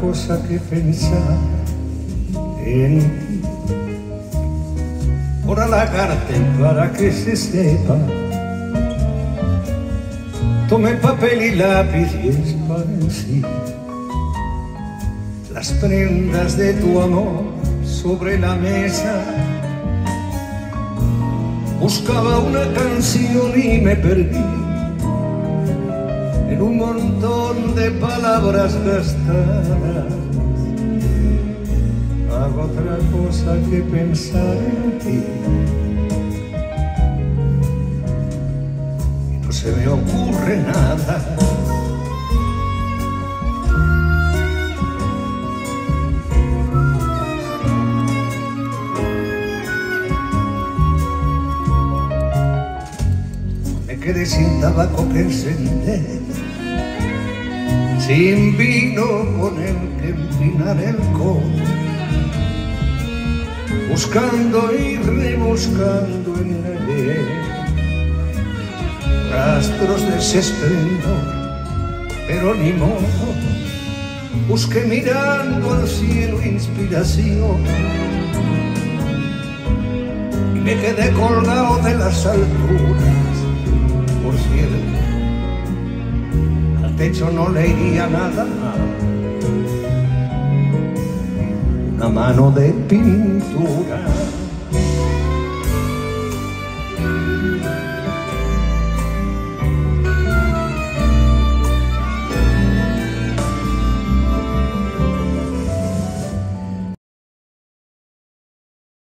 cosa que pensar en ti. Por halagarte para que se sepa. Tomé papel y lápiz y esparcí las prendas de tu amor sobre la mesa. Buscaba una canción y me perdí un montón de palabras gastadas. Hago otra cosa que pensar en ti. Y no se me ocurre nada. Quedé sin tabaco que encender, sin vino con el que empinar el codo, buscando y rebuscando en él rastros de ese esplendor, pero ni modo, busqué mirando al cielo inspiración. Y me quedé colgado de las alturas por cierto, al techo no le iría nada. Una mano de pintura